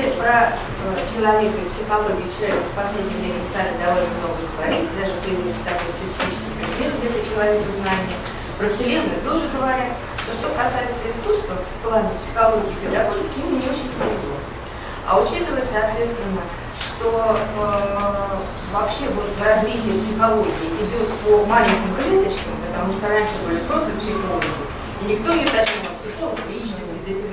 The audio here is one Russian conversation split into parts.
знаете, про э, человека и психологию человека в последнее время стали довольно много говорить, даже появился такой специфический предмет где-то человекознания. Про Вселенную тоже говорят. Но что касается искусства в плане психологии и педагогики, ему не очень повезло. А учитывая, соответственно, что э, вообще вот развитие психологии идет по маленьким клеточкам, потому что раньше были просто психологи, и никто не уточнял психолог, личность,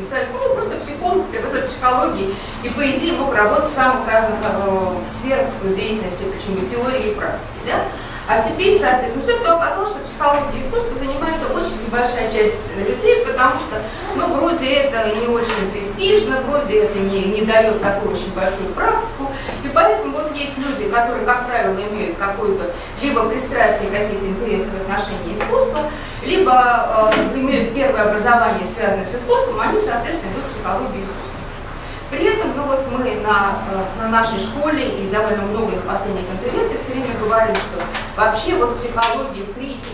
дифференциальный, ну, просто психолог, преподаватель психологии, и по идее мог работать в самых разных э, сферах своей деятельности, причем и теории, и практики. Да? А теперь, соответственно, все это оказалось, что психологией искусства занимается очень небольшая часть людей, потому что, ну, вроде это не очень престижно, вроде это не, не дает такую очень большую практику, и поэтому вот есть люди, которые, как правило, имеют какое-то либо пристрастие, какие-то интересы в отношении искусства, либо э, имеют первое образование, связанное с искусством, они, соответственно, идут в психологию искусства. При этом, ну вот мы на, э, на нашей школе и довольно много в последних конференциях все время говорим, что вообще вот психология в кризисе,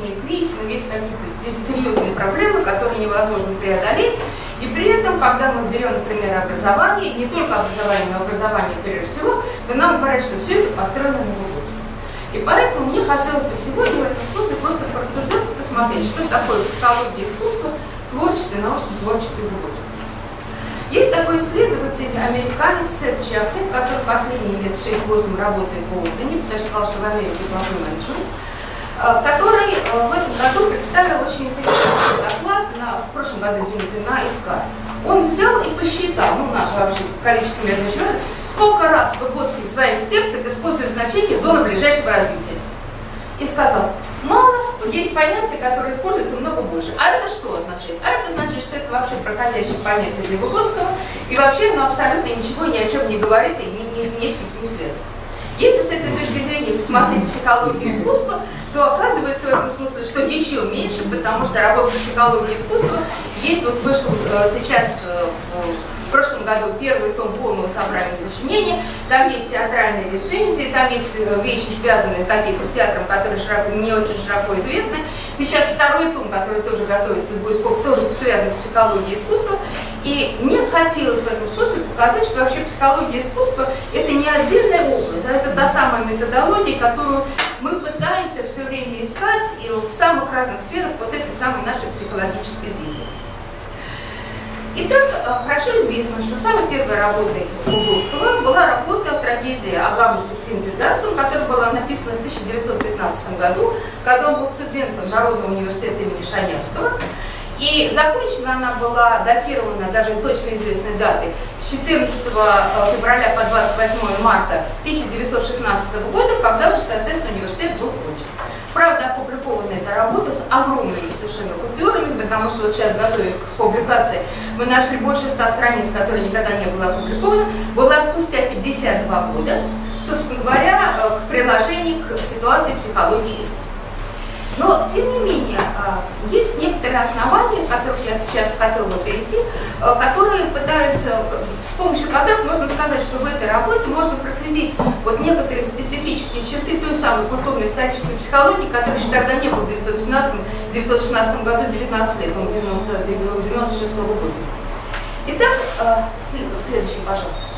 но есть какие-то серьезные проблемы, которые невозможно преодолеть. И при этом, когда мы берем, например, образование, не только образование, но образование прежде всего, то нам говорят, что все это построено на Выгодском. И поэтому мне хотелось бы сегодня в этом смысле просто порассуждать и посмотреть, что такое психология искусства в творчестве, научном творчестве Выгодского. Есть такой исследователь, американец Сет Чаплин, который последние лет 6-8 работает в Лондоне, что сказал, что в Америке плохой менеджмент, который э, в этом году представил очень интересный доклад, на, в прошлом году, извините, на ИСКА. Он взял и посчитал, ну, наше вообще количество мерных сколько раз Выгодский в своих текстах использует значение зоны ближайшего развития. И сказал, мало, есть понятия, которые используются много больше. А это что означает? А это значит, что это вообще проходящее понятие для Выгодского, и вообще оно абсолютно ничего ни о чем не говорит и ни, ни, ни с не связано. Если с этой точки зрения посмотреть психологию искусства, то оказывается в этом смысле, что еще меньше, потому что работа психологии искусства есть, вот вышел э, сейчас э, прошлом году первый том полного собрания сочинений. Там есть театральные рецензии, там есть э, вещи, связанные какие-то с театром, которые широко, не очень широко известны. Сейчас второй том, который тоже готовится, будет тоже связан с психологией искусства. И мне хотелось в этом смысле показать, что вообще психология искусства – это не отдельная область, а это та самая методология, которую мы пытаемся все время искать и в самых разных сферах вот этой самой нашей психологической деятельности. Итак, э, хорошо известно, что самой первой работой Фугурского была работа «Трагедия о Гамлете кандидатском», которая была написана в 1915 году, когда он был студентом Народного университета имени Шаневского. И закончена она была датирована даже точно известной датой с 14 э, февраля по 28 марта 1916 года, когда же, соответственно, университет был. Правда, опубликована эта работа с огромными совершенно купюрами, потому что вот сейчас, готовя к публикации, мы нашли больше ста страниц, которые никогда не было опубликовано, была спустя 52 года, собственно говоря, э, к приложению к ситуации психологии искусства. Но, тем не менее, а, есть некоторые основания, к которых я сейчас хотела бы перейти, а, которые пытаются, с помощью которых можно сказать, что в этой работе можно проследить вот некоторые специфические черты той самой культурно-исторической психологии, которая еще тогда не было в 1915-1916 году, 19 лет, он 96 -го года. Итак, а, следующий, пожалуйста.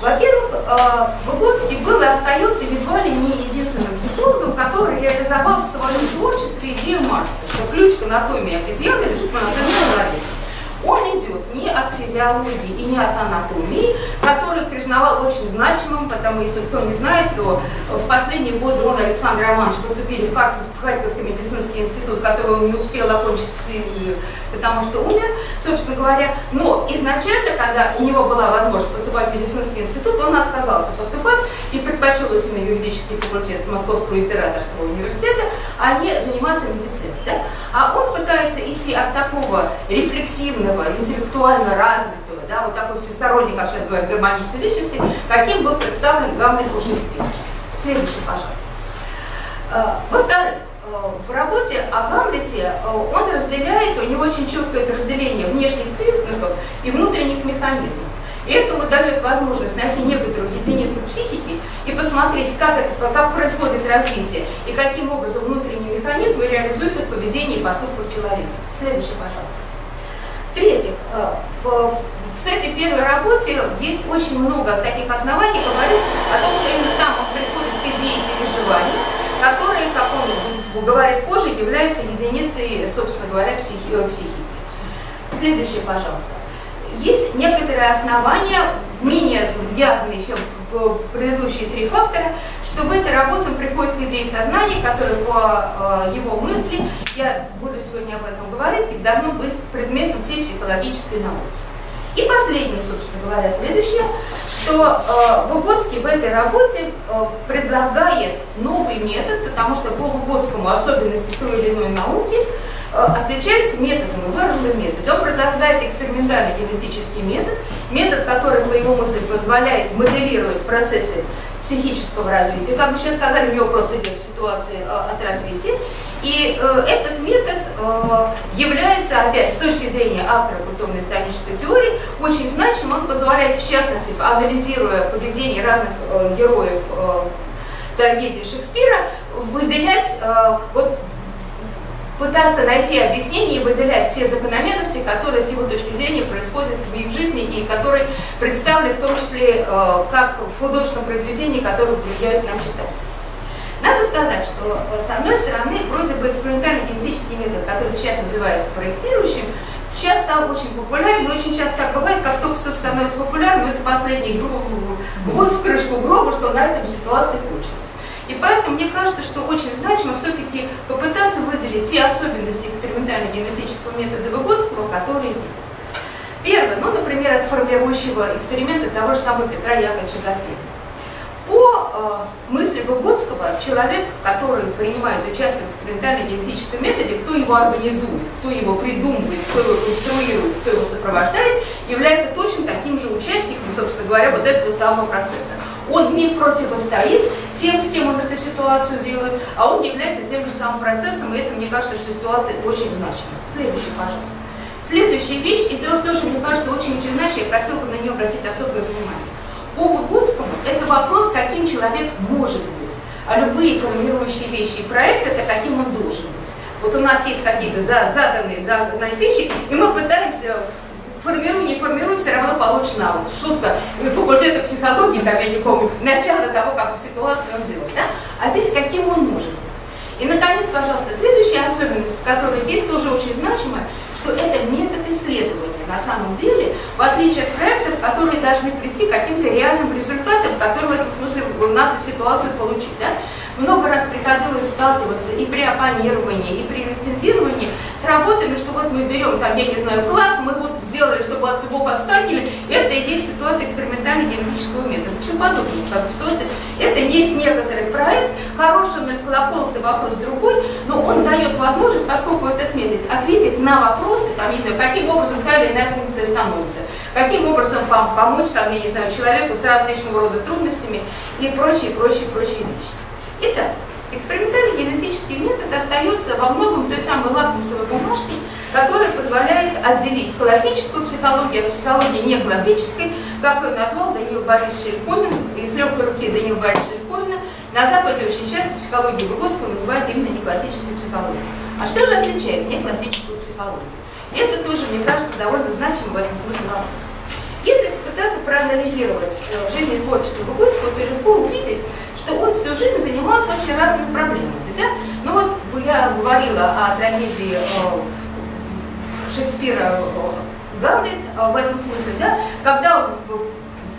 Во-первых, э, Выгодский был и остается едва ли не единственным психологом, который реализовал в своем творчестве идею Маркса, что ключ к анатомии обезьяны лежит в анатомии человека. Он идет не от физиологии и не от анатомии, который признавал очень значимым, потому если кто не знает, то в последние годы он Александр Романович поступили в Харьковский медицинский институт, который он не успел окончить, потому что умер, собственно говоря. Но изначально, когда у него была возможность поступать в медицинский институт, он отказался поступать и предпочел идти на юридический факультет Московского императорского университета, а не заниматься медициной. Да? А он пытается идти от такого рефлексивного, интеллектуально развитого, да, вот такой всесторонний, как сейчас говорят, гармоничной личности, каким был представлен главный у Шекспира. Следующий, пожалуйста. Э, во-вторых, э, в работе о Гамлете э, он разделяет, у него очень четкое это разделение внешних признаков и внутренних механизмов. И это ему дает возможность найти некоторую единицу психики и посмотреть, как, это, как происходит развитие и каким образом внутренние механизмы реализуются в поведении и поступках человека. Следующий, пожалуйста. В-третьих, э, в, в этой первой работе есть очень много таких оснований говорить о том, что именно там он приходит к идее переживаний, которые, как он говорит позже, являются единицей, собственно говоря, психи э, психики. Следующее, пожалуйста. Есть некоторые основания, менее явные, чем предыдущие три фактора, что в этой работе он приходит к идее сознания, которая по э, его мысли, я буду сегодня об этом говорить, должно быть предметом всей психологической науки. И последнее, собственно говоря, следующее, что э, Выгодский в этой работе э, предлагает новый метод, потому что по Выгодскому особенности той или иной науки э, отличаются методом, выраженным методом. Он предлагает экспериментальный генетический метод, метод, который, по его мысли, позволяет моделировать процессы психического развития. Как мы сейчас сказали, у него просто идет ситуация э, от развития. И э, этот метод э, является, опять, с точки зрения автора культурно-исторической теории, очень значимым. Он позволяет, в частности, анализируя поведение разных э, героев э, трагедии Шекспира, выделять э, вот пытаться найти объяснение и выделять те закономерности, которые с его точки зрения происходят в их жизни и которые представлены в том числе э, как в художественном произведении, которое влияют на читателя. Сказать, что э, с одной стороны, вроде бы экспериментальный генетический метод, который сейчас называется проектирующим, сейчас стал очень популярен, но очень часто так бывает, как только что становится популярным, это последний гвоздь в крышку гроба, что на этом ситуация кончилась. И поэтому мне кажется, что очень значимо все-таки попытаться выделить те особенности экспериментально-генетического метода Выгодского, которые есть. Первое, ну, например, от формирующего эксперимента того же самого Петра Яковлевича Горбина. По э, мысли Выгодского, человек, который принимает участие в экспериментально-генетическом методе, кто его организует, кто его придумывает, кто его конструирует, кто его сопровождает, является точно таким же участником, собственно говоря, вот этого самого процесса. Он не противостоит тем, с кем он эту ситуацию делает, а он является тем же самым процессом, и это, мне кажется, что ситуация очень значима. Следующий, пожалуйста. Следующая вещь, и то, тоже, мне кажется, очень-очень значимая, я просила бы на нее обратить особое внимание. По Выгодскому это вопрос, каким человек может быть. А любые формирующие вещи и проекты, это каким он должен быть. Вот у нас есть какие-то заданные, заданные вещи, и мы пытаемся формируй, не формируй, все равно получишь навык. Шутка факультета психологии, там я не помню, начало того, как ситуацию он делает. Да? А здесь каким он может быть. И, наконец, пожалуйста, следующая особенность, которая есть тоже очень значимая, что это метод исследования. На самом деле, в отличие от проектов, которые должны прийти к каким-то реальным результатам, которые в этом смысле надо ситуацию получить. Да? много раз приходилось сталкиваться и при оппонировании, и при рецензировании с работами, что вот мы берем, там, я не знаю, класс, мы вот сделали, чтобы от всего подскакивали, это и есть ситуация экспериментально-генетического метода. Чем подобное, как ситуация. Это есть некоторый проект, хороший на колокол, это вопрос другой, но он дает возможность, поскольку этот метод ответит на вопросы, там, не знаю, каким образом та или иная функция становится, каким образом помочь, там, я не знаю, человеку с различного рода трудностями и прочие, прочие, прочие вещи. Итак, экспериментальный генетический метод остается во многом той самой лакмусовой бумажкой, которая позволяет отделить классическую психологию от психологии не классической, как ее назвал Даниил Борисович Ильковин, из легкой руки Даниила Борисовича Ильковина. На Западе очень часто психологию Выгодского называют именно неклассической психологией. А что же отличает неклассическую психологию? Это тоже, мне кажется, довольно значимый в этом смысле вопрос. Если попытаться проанализировать э, жизнь и творчество Выгодского, то легко увидеть, что он всю жизнь занимался очень разными проблемами. Да? Ну вот я говорила о трагедии э, Шекспира э, Гамлет э, в этом смысле, да? когда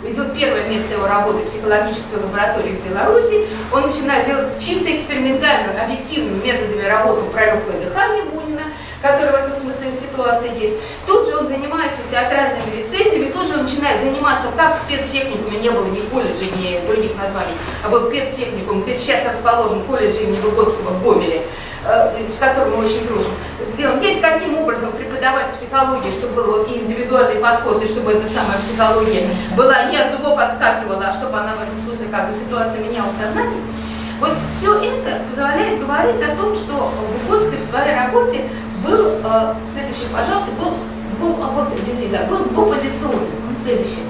идет первое место его работы психологической лаборатории в Беларуси, он начинает делать чисто экспериментальную, объективными методами работу про легкое дыхание который в этом смысле ситуации есть. Тут же он занимается театральными рецензиями, тут же он начинает заниматься, как в педтехникуме не было ни колледжей, ни других названий, а был педтехникум, где сейчас расположен колледж имени Выгодского в Гомеле, э, с которым мы очень дружим, где он есть каким образом преподавать психологию, чтобы был и индивидуальный подход, и чтобы эта самая психология была не от зубов отскакивала, а чтобы она в этом смысле как бы ситуация меняла сознание. Вот все это позволяет говорить о том, что Выгодский в своей работе следующий, пожалуйста, был, был, а вот, да, был двупозиционный. Следующий.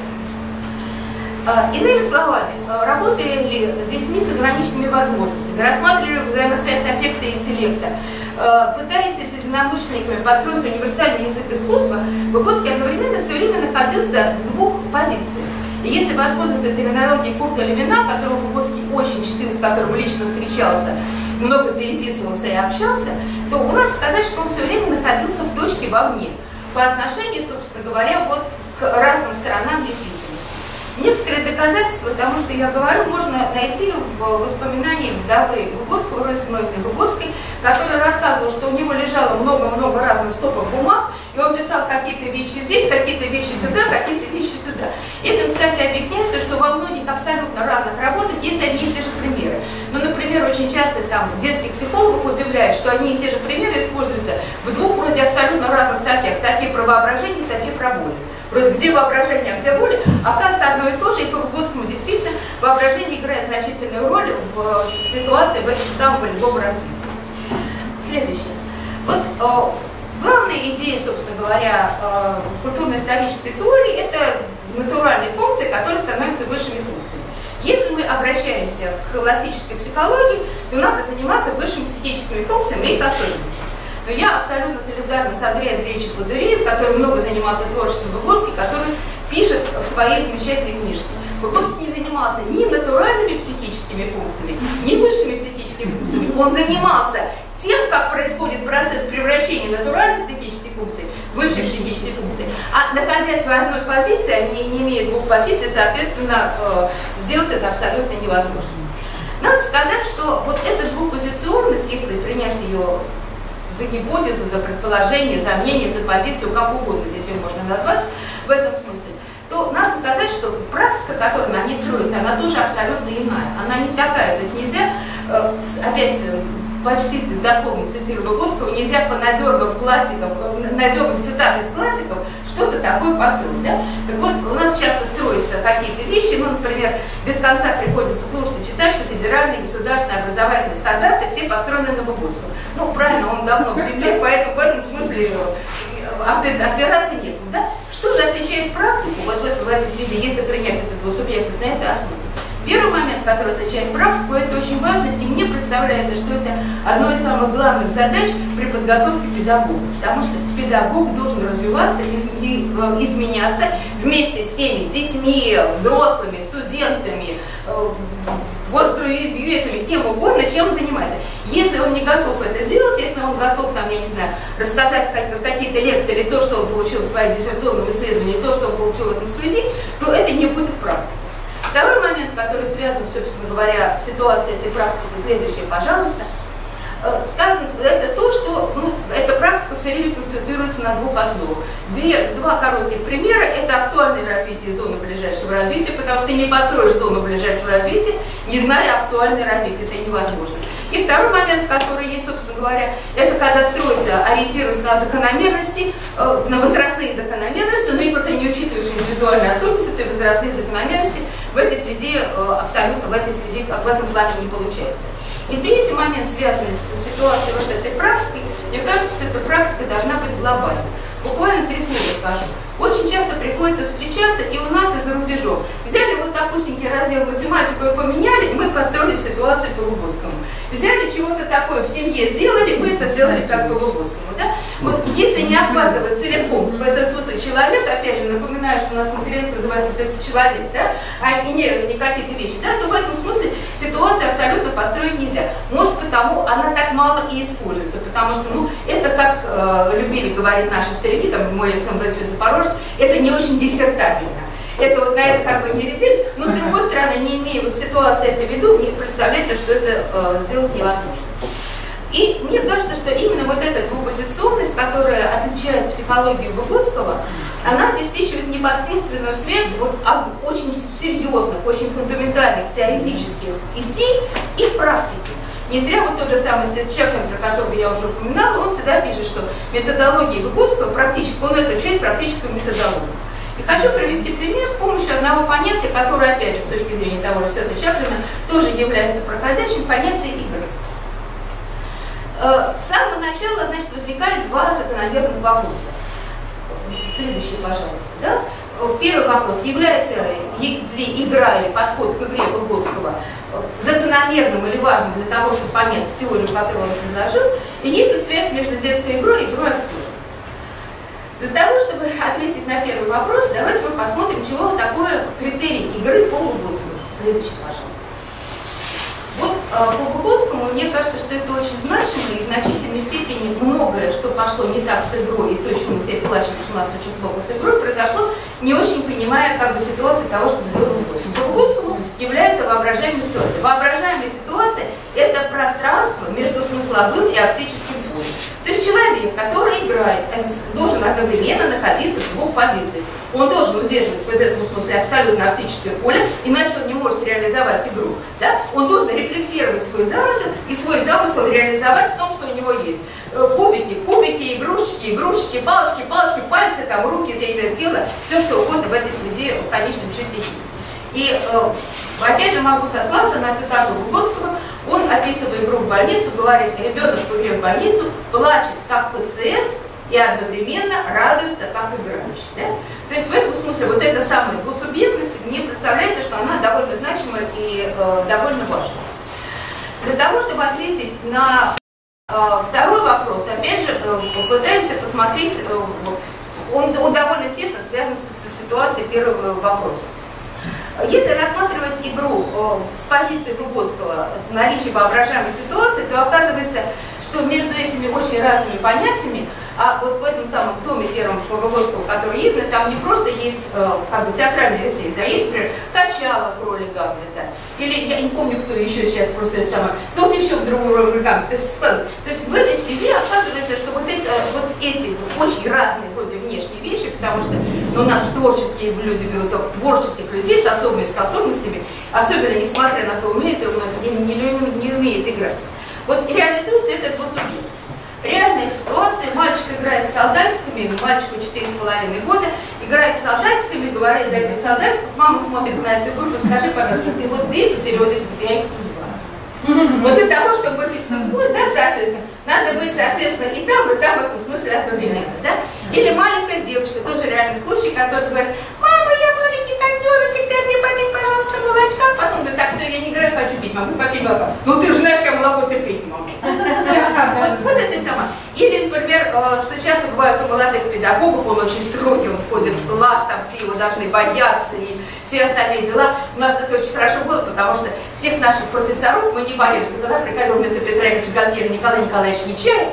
Э, иными словами, э, работали ли с детьми с ограниченными возможностями, рассматривали взаимосвязь аффекта и интеллекта, э, пытаясь с единомышленниками построить универсальный язык искусства, Выгодский одновременно все время находился в двух позициях. И если воспользоваться терминологией Курта Левина, которого Выгодский очень чтил, с которым лично встречался, много переписывался и общался, то надо сказать, что он все время находился в точке вовне по отношению, собственно говоря, вот к разным сторонам действительности. Некоторые доказательства тому, что я говорю, можно найти в воспоминаниях вдовы Выгодского, Розиновны Выгодской, которая рассказывала, что у него лежало много-много разных стопок бумаг, и он писал какие-то вещи здесь, какие-то вещи сюда, какие-то вещи сюда. Этим, кстати, объясняется, что во многих абсолютно разных работах есть одни и те же примеры. Ну, например, очень часто там детских психологов удивляет, что одни и те же примеры используются в двух вроде абсолютно разных статьях. Статьи про воображение и статьи про боль. Вроде где воображение, а где воля, оказывается одно и то же, и по Выгодскому действительно воображение играет значительную роль в ситуации в этом самом волевом развитии. Следующее. Вот э, главная идея, собственно говоря, э, культурно-исторической теории – это натуральные функции, которые становятся высшими функциями. Если мы обращаемся к классической психологии, то надо заниматься высшими психическими функциями и их особенностями. Но я абсолютно солидарна с Андреем Андреевичем Пузыреем, который много занимался творчеством Выгодский, который пишет в своей замечательной книжке. Выгодский не занимался ни натуральными психическими функциями, ни высшими психическими функциями. Он занимался тем, как происходит процесс превращения натуральных психических функций в высшие психические функции. А находясь в одной позиции, они не имеют двух позиций, соответственно, э, сделать это абсолютно невозможно. Надо сказать, что вот эта двухпозиционность, если принять ее за гипотезу, за предположение, за мнение, за позицию, как угодно здесь ее можно назвать в этом смысле, то надо сказать, что практика, которая на ней строится, она тоже абсолютно иная. Она не такая. То есть нельзя, э, опять почти дословно цитирую Выгодского, нельзя понадергав классиков, надергав цитаты из классиков, что-то такое построить. Да? Так вот, у нас часто строятся какие-то вещи, ну, например, без конца приходится слушать и читать, что федеральные государственные образовательные стандарты все построены на Выгодском. Ну, правильно, он давно в земле, поэтому в этом смысле э, опираться нет. Да? Что же отличает практику вот в этой связи, если принять эту двусубъектность на этой основе? Первый момент, который отличает практику, это очень важно, и мне представляется, что это одно из самых главных задач при подготовке педагога, потому что педагог должен развиваться и, и э, изменяться вместе с теми детьми, взрослыми, студентами, э, госградуэтами, кем угодно, чем заниматься. Если он не готов это делать, если он готов, там, я не знаю, рассказать какие-то лекции или то, что он получил в своем диссертационном исследовании, то, что он получил в этом связи, то это не будет практикой. Второй момент, который связан, собственно говоря, с ситуацией этой практики, следующий, пожалуйста. Э, сказано, это то, что ну, эта практика все время конституируется на двух основах. Две, два коротких примера – это актуальное развитие зоны ближайшего развития, потому что ты не построишь зону ближайшего развития, не зная актуальное развитие, это невозможно. И второй момент, который есть, собственно говоря, это когда строится, ориентируясь на закономерности, э, на возрастные закономерности, но если ты не учитываешь индивидуальные особенности, то возрастные закономерности в этой связи э, абсолютно, в этой связи, в этом плане не получается. И третий момент, связанный с ситуацией вот этой практикой, мне кажется, что эта практика должна быть глобальной. Буквально три слова скажу. Очень часто приходится встречаться и у нас, и за рубежом. Взяли вот такусенький раздел математику и поменяли, мы построили ситуацию по Выгодскому. Взяли чего-то такое в семье, сделали, мы это сделали как по Выгодскому. Да? Вот если не охватывать целиком, в этом смысле человек, опять же, напоминаю, что у нас конференция называется все-таки человек, да, а не, не какие-то вещи, да, то в этом смысле ситуацию абсолютно построить нельзя. Может потому она так мало и используется, потому что, ну, это как э, любили говорить наши старики, там, мой Александр Владимирович Запорожец, это не очень диссертабельно. Это вот на это как бы не решить, но с другой стороны, не имея вот ситуации это в виду, мне представляется, что это э, сделать невозможно. И мне кажется, что именно вот эта двупозиционность, которая отличает психологию Выгодского, она обеспечивает непосредственную связь вот, очень серьезных, очень фундаментальных теоретических идей и практики. Не зря вот тот же самый Сет Чекман, про которого я уже упоминала, он всегда пишет, что методология Выгодского практически, он учит практическую методологию. И хочу привести пример с помощью одного понятия, которое, опять же, с точки зрения того же Сета Чаплина, тоже является проходящим понятием игры. Э, с самого начала, значит, возникает два закономерных вопроса. Следующий, пожалуйста. Да? первый вопрос, является ли игра или подход к игре Выгодского закономерным или важным для того, чтобы понять теорию, которую он предложил, и есть ли связь между детской игрой и игрой актера. Для того, чтобы ответить на первый вопрос, давайте мы посмотрим, чего такое критерий игры по Выгодскому. Следующий, пожалуйста. Вот э, по мне кажется, что это очень значимо, и в значительной степени многое, что пошло не так с игрой, и то, чему плачем, что у нас очень плохо с игрой, произошло, не очень понимая как бы ситуации того, что сделал Выгодский. Выгодскому является воображаемой ситуацией. Воображаемая ситуация – это пространство между смысловым и оптическим. То есть человек, который играет, должен одновременно находиться в двух позициях. Он должен удерживать в этом смысле абсолютно оптическое поле, иначе он не может реализовать игру. Да? Он должен рефлексировать свой замысел и свой замысел реализовать в том, что у него есть. Э, кубики, кубики, игрушечки, игрушечки, палочки, палочки, пальцы, там, руки, тело, все что угодно в этой связи в конечном счете есть. И э, опять же могу сослаться на цитату Лугодского, он, описывая игру в больницу, говорит, ребенок в игре в больницу плачет как пациент и одновременно радуется как играющий. Да? То есть в этом смысле вот эта самая двусубъектность, мне представляется, что она довольно значима и э, довольно важна. Для того, чтобы ответить на э, второй вопрос, опять же, э, попытаемся посмотреть, э, он, он довольно тесно связан с, с ситуацией первого вопроса. Если рассматривать игру э, с позиции Выгодского наличия воображаемой ситуации, то оказывается, что между этими очень разными понятиями, а вот в этом самом доме первом Выгодского, который есть, там не просто есть э, как бы театральные рецепты, а есть, например, Качалов в роли Гамлета, или я не помню, кто еще сейчас просто это самое, кто-то еще в другую роль Гамлета. То есть, в этой связи оказывается, что вот, это, вот эти очень разные вроде внешние вещи, потому что ну, нас творческие люди берут только творческих людей с особыми способностями, особенно несмотря на то, умеет он не, не, не умеет играть. Вот реализуется это двусубъектность. Реальная ситуация, мальчик играет с солдатиками, мальчику 4,5 года, играет с солдатиками, говорит для этих солдатиков, мама смотрит на эту игру, скажи, пожалуйста, ты вот здесь вот или вот здесь, я их судьба. Вот для того, чтобы быть их судьбой, да, соответственно, надо быть, соответственно, и там, и там, в этом смысле одновременно, да. Или маленькая девочка, тоже реальный случай, который говорит, мама, я маленький котеночек, дай мне попить, пожалуйста, молочка. Потом говорит, так, все, я не играю, хочу пить, могу попить молоко. Ну, ты же знаешь, как молоко терпеть не могу. Вот, это сама. Или, например, э, что часто бывает у молодых педагогов, он очень строгий, он входит в класс, там все его должны бояться, и все остальные дела. У нас это очень хорошо было, потому что всех наших профессоров мы не боялись, что когда приходил вместо Петра Ильича Галкина Николай Николаевич Нечаев,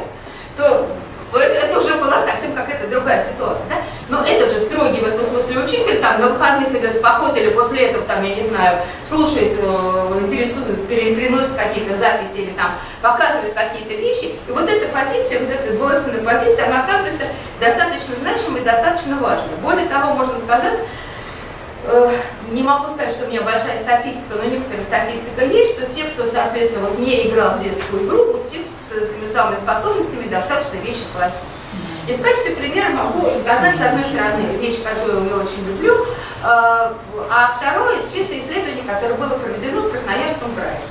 то это, это уже была совсем какая-то другая ситуация. Да? Но этот же строгий в этом смысле учитель там на выходных идет в поход или после этого, там, я не знаю, слушает, э, интересует, переносит какие-то записи или там показывает какие-то вещи. И вот эта позиция, вот эта двойственная позиция, она оказывается достаточно значимой и достаточно важной. Более того, можно сказать, э, не могу сказать, что у меня большая статистика, но некоторая статистика есть, что те, кто, соответственно, вот не играл в детскую игру, вот те с, с самыми способностями достаточно вещи плохие. И в качестве примера могу сказать, с одной стороны, вещь, которую я очень люблю, а, а второе – чистое исследование, которое было проведено в Красноярском крае.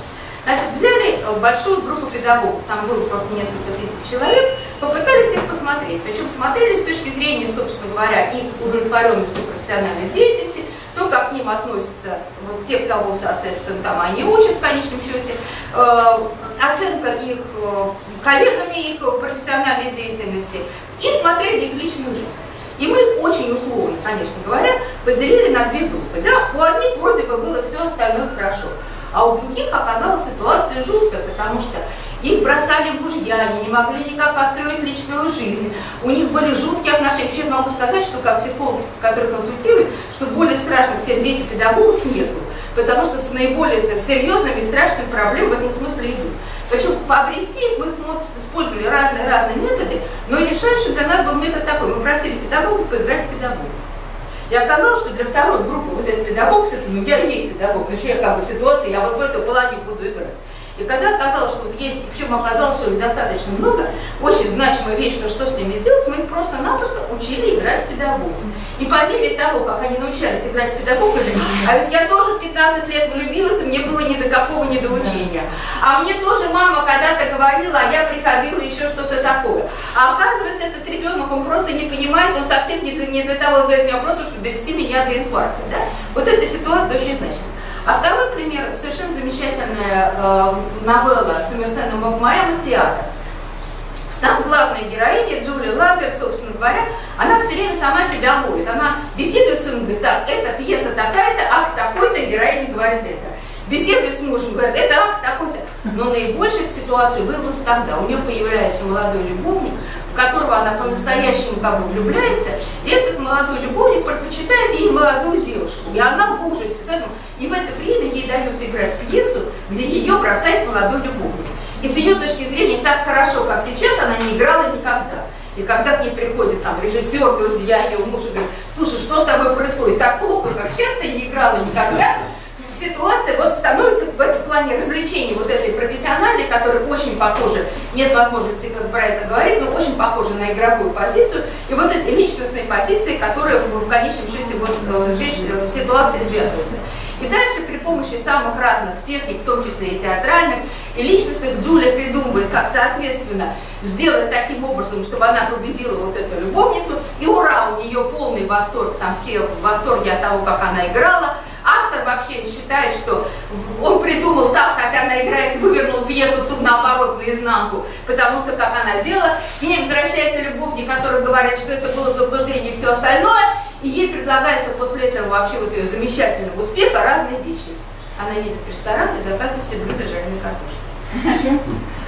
Значит, взяли большую группу педагогов, там было просто несколько тысяч человек, попытались их посмотреть. Причем смотрели с точки зрения, собственно говоря, их удовлетворенности профессиональной деятельности, то, как к ним относятся вот, те, кого, соответственно, там они учат в конечном счете, э, оценка их э, коллегами их профессиональной деятельности, и смотрели их личную жизнь. И мы очень условно, конечно говоря, поделили на две группы. Да, у одних вроде бы было все остальное хорошо, а у других оказалась ситуация жуткая, потому что их бросали мужья, они не могли никак построить личную жизнь. У них были жуткие отношения. Вообще могу сказать, что как психолог, который консультирует, что более страшных тем дети педагогов нету. Потому что с наиболее серьезными и страшными проблемами в этом смысле идут. Причем пообрести их мы использовали разные-разные методы, но решающим для нас был метод такой. Мы просили педагогов поиграть в педагогов. И оказалось, что для второй группы вот этот педагог, все-таки, ну я и есть педагог, но еще я как бы ситуация, я вот в эту половину буду играть. И когда оказалось, что вот есть, причем оказалось, что их достаточно много, очень значимая вещь, что что с ними делать, мы их просто-напросто учили играть в педагога. И по мере того, как они научались играть в педагога, а ведь я тоже в 15 лет влюбилась, и мне было ни до какого недоучения. А мне тоже мама когда-то говорила, а я приходила еще что-то такое. А оказывается, этот ребенок, он просто не понимает, он совсем не, не для того задает мне вопросы, чтобы довести меня до инфаркта. Да? Вот эта ситуация очень значима. А второй пример, совершенно замечательная э, новелла Сомерсена Макмаяма «Театр». Там главная героиня, Джулия Лапер, собственно говоря, она все время сама себя ловит. Она беседует с сыном, говорит, так, эта пьеса такая-то, акт такой-то, героиня говорит это. Беседует с мужем, говорит, это акт такой-то. Но наибольшая ситуация вырвалась тогда. У нее появляется молодой любовник, в которого она по-настоящему как бы влюбляется, и этот молодой любовник предпочитает ей молодую девушку. И она в ужасе с этим. И в это время ей дают играть пьесу, где ее бросает молодой любовник. И с ее точки зрения так хорошо, как сейчас, она не играла никогда. И когда к ней приходит там режиссер, друзья ее муж и говорит, слушай, что с тобой происходит? Так плохо, как сейчас ты не играла никогда. Ситуация вот становится в этом плане развлечения вот этой профессиональной, которая очень похожа, нет возможности как про это говорить, но очень похожа на игровую позицию, и вот этой личностной позиции, которая в конечном счете вот э, здесь э, ситуации связывается. И дальше при помощи самых разных техник, в том числе и театральных, и личностных, Джулия придумывает, как соответственно сделать таким образом, чтобы она победила вот эту любовницу, и ура, у нее полный восторг, там все в восторге от того, как она играла, Автор вообще считает, что он придумал так, хотя она играет, вывернул пьесу тут наоборот, наизнанку, потому что как она делала, к ней возвращается любовник, который говорит, что это было заблуждение и все остальное, и ей предлагается после этого вообще вот ее замечательного успеха разные вещи. Она едет в ресторан и заказывает себе блюдо жареной картошки.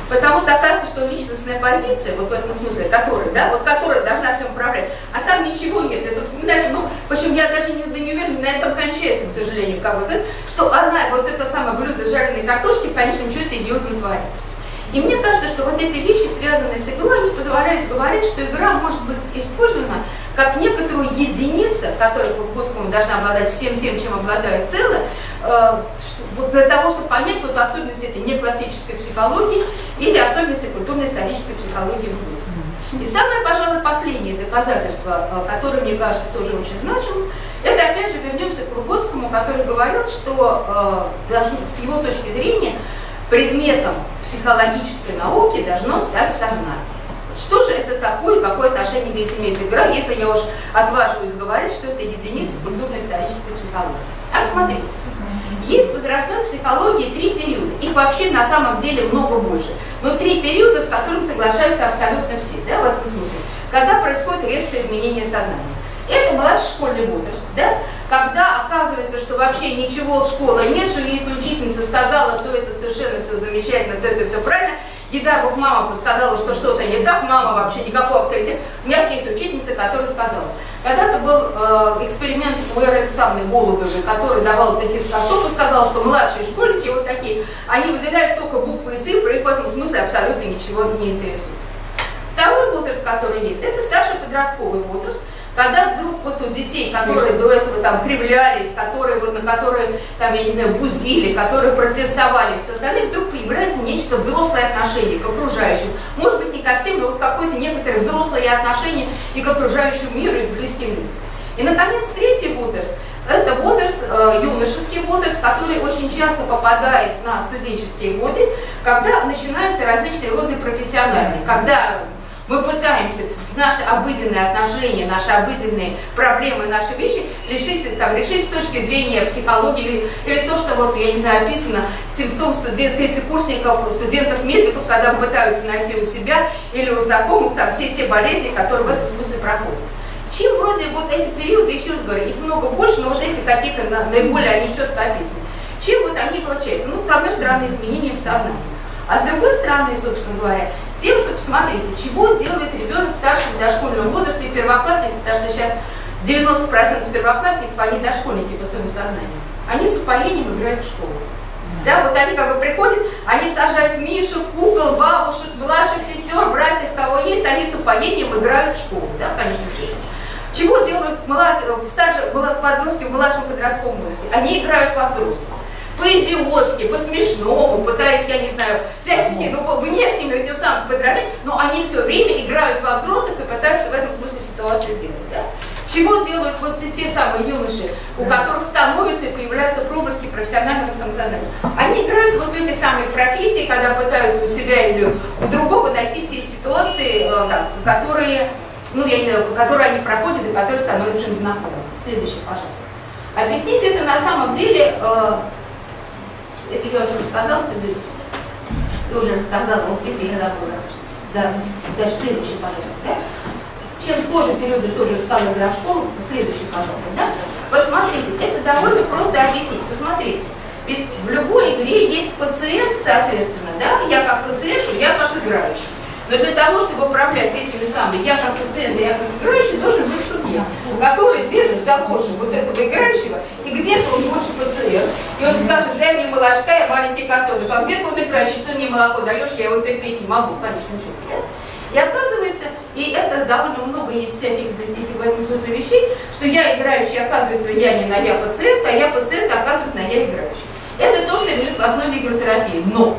Потому что оказывается, что личностная позиция, вот в этом смысле, которая, да, вот которая должна всем управлять, а там ничего нет, это вспоминается, ну, общем, я даже не, не уверена, на этом кончается, к сожалению, как бы, что она, вот это самое блюдо жареной картошки, в конечном счете, ее удовлетворяет. И мне кажется, что вот эти вещи, связанные с игрой, они позволяют говорить, что игра может быть использована как некоторую единицу, которая по Выгодскому должна обладать всем тем, чем обладает целое, э, для того, чтобы понять вот особенности этой неклассической психологии или особенности культурно-исторической психологии Выгодского. И самое, пожалуй, последнее доказательство, э, которое, мне кажется, тоже очень значимым, это, опять же, вернемся к Выгодскому, который говорил, что э, с его точки зрения предметом психологической науки должно стать сознание. Что же это такое, какое отношение здесь имеет игра, если я уж отваживаюсь говорить, что это единица культурно-исторической психологии. А смотрите, есть в возрастной психологии три периода. Их вообще на самом деле много больше. Но три периода, с которыми соглашаются абсолютно все, да, в этом смысле. Когда происходит резкое изменение сознания. Это младший школьный возраст, да, когда оказывается, что вообще ничего школы нет, что если учительница сказала, то это совершенно все замечательно, то это все правильно, не дай бог мама сказала, что что-то не так, мама вообще никакого авторитета. У меня есть учительница, которая сказала. Когда-то был э, эксперимент у Эры Александры Голубевой, который давал такие стопы, сказал, что младшие школьники вот такие, они выделяют только буквы и цифры, и в этом смысле абсолютно ничего не интересует. Второй возраст, который есть, это старший подростковый возраст – когда вдруг вот у детей, которые до этого там кривлялись, которые вот на которые там, я не знаю, бузили, которые протестовали все остальное, вдруг появляется нечто взрослое отношение к окружающим. Может быть, не ко всем, но вот какое-то некоторое взрослое отношение и к окружающему миру, и к близким людям. И, наконец, третий возраст – это возраст, э, юношеский возраст, который очень часто попадает на студенческие годы, когда начинаются различные роды профессиональные, когда мы пытаемся наши обыденные отношения, наши обыденные проблемы, наши вещи решить, там, решить с точки зрения психологии или, или то, что вот, я не знаю, описано, симптом студент, третьекурсников, студентов-медиков, когда пытаются найти у себя или у знакомых там все те болезни, которые в этом смысле проходят. Чем вроде вот эти периоды, еще раз говорю, их много больше, но вот эти какие-то наиболее они четко описаны. Чем вот они получаются? Ну, с одной стороны, изменением сознания. А с другой стороны, собственно говоря, тем, что, посмотрите, чего делает ребенок в старшем дошкольном возрасте и первоклассник, потому что сейчас 90% первоклассников, они дошкольники по своему сознанию. Они с упоением играют в школу. Да, вот они как бы приходят, они сажают Мишу, кукол, бабушек, младших сестер, братьев, кого есть, они с упоением играют в школу, да, в конечном счете. Чего делают млад... старшие, подростки в младшем подростковом возрасте? Они играют во взрослых. По-идиотски, по-смешному, пытаясь, я не знаю, всячески, ну, внешними тем самым подражать, но они все время играют во взрослых и пытаются в этом смысле ситуацию делать. Да? Чего делают вот те самые юноши, у которых становятся и появляются проблески профессионального самосознания? Они играют вот в эти самые профессии, когда пытаются у себя или у другого найти все ситуации, э, да, которые, ну, я не знаю, которые они проходят и которые становятся им знакомы. Следующий, пожалуйста. Объяснить это на самом деле, э, это я уже рассказала, ты уже рассказала, вот видите, я забыла. Да, дальше следующий, пожалуйста. Да? чем схожи периоды тоже стала в школу, следующий, пожалуйста, да? Посмотрите, это довольно просто объяснить. Посмотрите, ведь в любой игре есть пациент, соответственно, да? Я как пациент, я как играющий. Но для того, чтобы управлять этими самыми, я как пациент, я как играющий, должен быть субъект, который держит за вот этого играющего, и где-то он больше пациент, и он скажет, дай мне молочка, я маленький котенок, а где-то он играющий, что мне молоко даешь, я его терпеть не могу в конечном счете. Да? И оказывается, и это довольно много есть всяких в этом смысле вещей, что я играющий оказывает влияние на я пациента, а я пациент оказывает на я играющий. Это то, что лежит в основе игротерапии. Но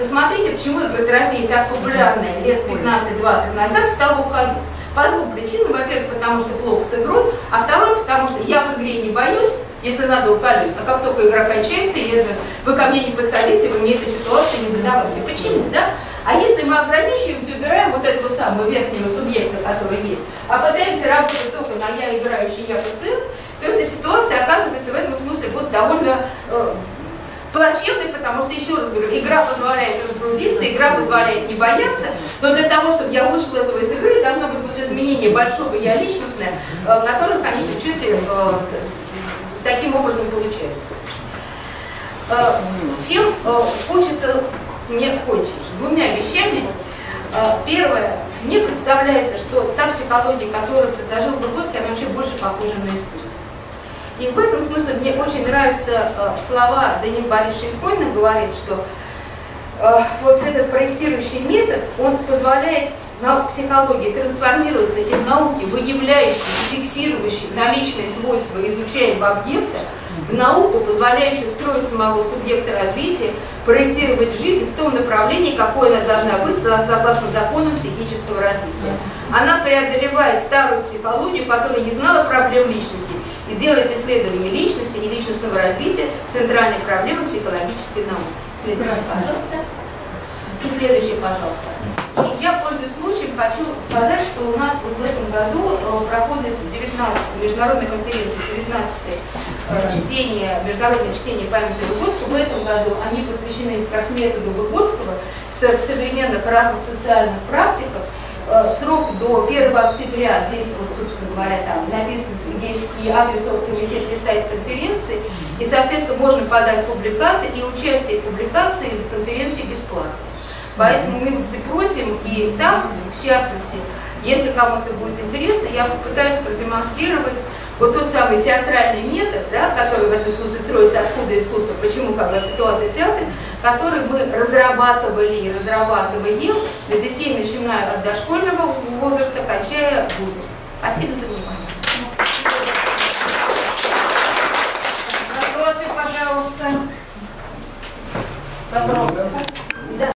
посмотрите, почему игротерапия так популярная лет 15-20 назад стала уходить. По двум причинам. Во-первых, потому что плохо с игрой, а второй, потому что я в игре не боюсь, если надо уколюсь. А как только игра кончается, и это, вы ко мне не подходите, вы мне этой ситуации не задавайте. Почему? Да? А если мы ограничиваемся, убираем вот этого самого верхнего субъекта, который есть, а пытаемся работать только на я играющий, я пациент, то эта ситуация оказывается в этом смысле вот довольно э, плачевной, потому что, еще раз говорю, игра позволяет разгрузиться, игра позволяет не бояться, но для того, чтобы я вышла этого из игры, должно быть вот изменение большого я личностное, э, которое в конечном счете э, таким образом получается. Э, чем э, хочется мне кончить? Двумя вещами. Э, первое, мне представляется, что та психология, которую предложил Выгодский, она вообще больше похожа на искусство. И в этом смысле мне очень нравятся слова Даниил Борисовича Койна, говорит, что вот этот проектирующий метод, он позволяет наука психологии трансформируется из науки, выявляющей фиксирующей наличные свойства изучаемого объекта, в науку, позволяющую строить самого субъекта развития, проектировать жизнь в том направлении, какой она должна быть согласно законам психического развития. Она преодолевает старую психологию, которая не знала проблем личности, и делает исследование личности и личностного развития центральной проблемой психологической науки. Следующий, пожалуйста. И следующий, пожалуйста. И я, пользуясь случаем, хочу сказать, что у нас вот в этом году э, проходит 19 международная конференция, 19 э, чтение, международное чтение памяти Выгодского. В этом году они посвящены как раз методу Выгодского в современных разных социальных практиках. Срок до 1 октября, здесь вот, собственно говоря, там написан, есть и адрес комитета, и сайт конференции, и, соответственно, можно подать публикации, и участие в публикации в конференции бесплатно. Поэтому милости просим, и там, в частности, если кому-то будет интересно, я попытаюсь продемонстрировать вот тот самый театральный метод, да, который в этом смысле строится откуда искусство, почему как бы ситуация театра, который мы разрабатывали и разрабатываем для детей, начиная от дошкольного возраста, кончая вузом. Спасибо за внимание.